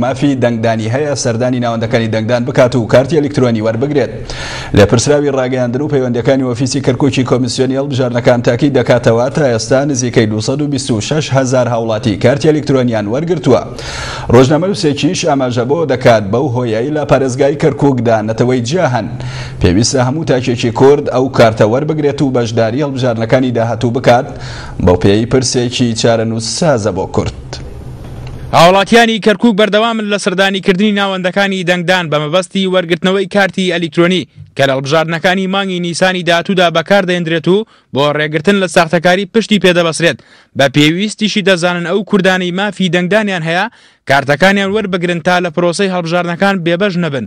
مافی دەنگدانی هەیە سەردانی ناوەندەکانی دەنگدان بکات و کارتی ئەلیکترۆنی وەربگرێت. لێپرسراوی ڕاگەیاندن و پەیوەندیەکانی ئۆفیسی کەرکوکی کۆمیسیۆنی هەڵبژاردنەکان تاکید دەکاتەوە، تا ئێستا نزیکەی دوو سەد و بیست و شەش هەزار هاوڵاتی کارتی ئەلیکترۆنیان وەرگرتووە. ڕۆژنامەنوسێکیش ئاماژە بەوە دەکات، بەو هۆیەی لە پارێزگای کەرکوکدا نەتەوەی جیا هەن، پێویستە هەموو تاکێکی کورد ئەو کارتە وەربگرێت و بەشداری هەڵبژاردنەکانی داهاتوو بکات، بەوپێیەی پرسێکی چارەنوسسازە بۆ کورد. هاوڵاتیانی کەرکوک بەردەوامن لە سڕدانیکردنی ناوەندەکانی دەنگدان بە مەبەستی وەرگرتنەوەی کارتی ئەلیکترۆنی کە لە هەڵبژاردنەکانی مانگی نیسانی داهاتوودا بەکاردەهێندرێت و بۆ ڕێگرتن لە ساختەکاری پشتی پێدەبەسرێت بە پێویستیشی دەزانن ئەو کوردانەی مافی دەنگدانیان هەیە کارتەکانیان وەربگرن تا لە پرۆسەی هەڵبژاردنەکان بێبەش نەبن.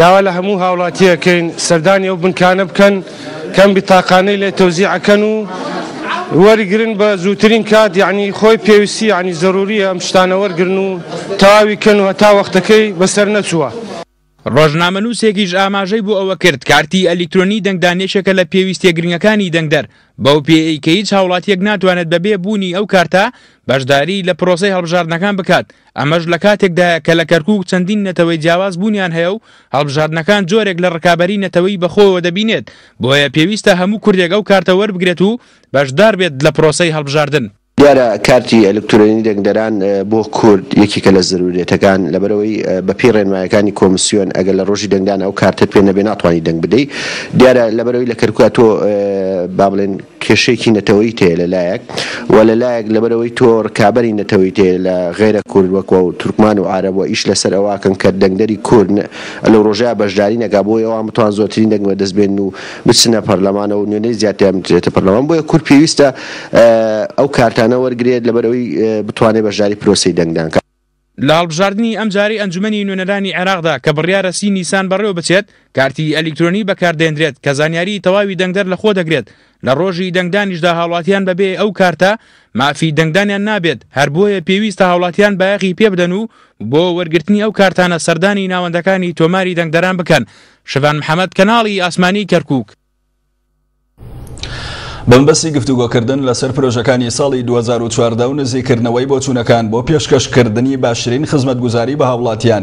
داوا لە هەموو هاوڵاتی ئەکەین سەردانی ئەو بنکانە بکەن کە ئەم بتاقانەی لێ تەوزی ئەکەن و وەرگرن بە زووترین کات یعنی خۆی پێویستی یعنی زەروریە ئەم شتانە وەرگرن و تەواوی کەن و هەتا وەختەکەی بەسەر نەچووە. ڕۆژنامەنووسێکیش ئاماژەی بۆ ئەوە کرد، کارتی ئەلیکترۆنی دەنگدان یەکێکە لە پێویستییە گرنگەکانی دەنگدەر، بەو پێیەی کە هیچ هاوڵاتییەک ناتوانێت بەبێ بوونی ئەو کارتە بەشداریی لە پرۆسەی هەڵبژاردنەکان بکات، ئەمەش لە کاتێکدایە کە لە کەرکووک چەندین نەتەوەی جیاواز بوونیان هەیە و هەڵبژاردنەکان جۆرێک لە ڕکابەری نەتەوەیی بەخۆوە دەبینێت، بۆیە پێویستە هەموو کوردێک ئەو کارتە وەربگرێت و بەشدار بێت لە پرۆسەی هەڵبژاردن. دیارە کارتی ئەلکترۆنی دەنگدەران بۆ کورد یەکێکە لە زەروریەتەکان، لەبەرئەوەی بە پێی ڕێنمایەکانی کۆمسیۆن ئەگەر لە ڕۆژی دەنگدان ئەو کارتەت پێ نەبێ ناتوانی دەنگ بدەی، دیارە لەبەرئەوەی لە کەرکووکە تۆ با بڵێن، کێشەیەکی نەتەوەیت هەیە لە لایەک وە لە لایەک لەبەرئەوەی تۆ ڕکابەری نەتەوەیت هەیە لە غەیرە کورد وەک وە تورکمان و عارەب وە ئیش لەسەر ئەوە ئەکەن کە دەنگدەری کورد نە لەو ڕۆژەیا بەشداری نەکا بۆیە ئەوان بتوان زۆرترین دەنگ بەدەست بێنن و بچنە پەرلەمان و نوێنەری زیاتریان بترێتە پەرلەمان بۆیە کورد پێویستە ئەو کارتانە وەرگرێت لەبەرئەوەی بتوانێت بەشداری پرۆسەی دەنگدان کات. لە هەڵبژاردنی ئەمجارەی ئەنجومەنی نوێنەرانی عێراقدا کە بڕیارە سی نیسان بەڕێوەبچێت، کارتی ئەلیکترۆنی بەکاردێنرێت کە زانیاری تەواوی دەنگدەر لەخۆدەگرێت، لە ڕۆژی دەنگدانیشدا هاوڵاتیان بەبێ ئەو کارتە مافی دەنگدانیان نابێت، هەر بۆیە پێویستە هاوڵاتیان بایەخی پێبدەن و بۆ وەرگرتنی ئەو کارتانە سەردانی ناوەندەکانی تۆماری دەنگدەران بکەن، شڤان محەمەد، کەناڵی ئاسمانی کەرکوک. بەمبەستی گفتوگۆکردن لەسەر پرۆژەکانی ساڵی 2014 و نزیکردنەوەی بۆچوونەکان بۆ پێشکەشکردنی باشترین خزمەتگوزاری بە هاوڵاتیان